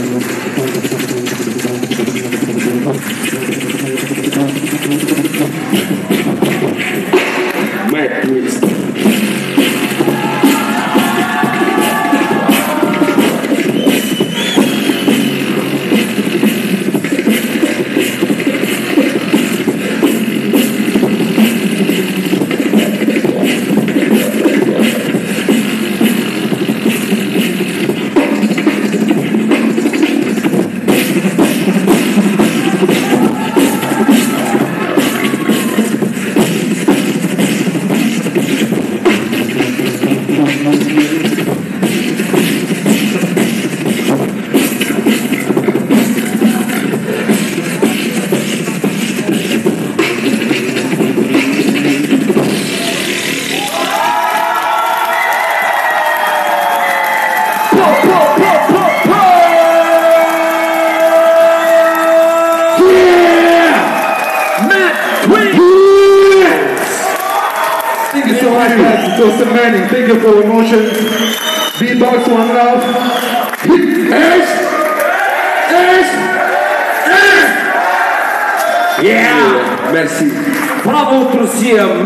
Thank you. Dustin Manning. Thank you for emotions. Beatbox one love. Yes! Yes! Yeah! Merci. Bravo, Prussia,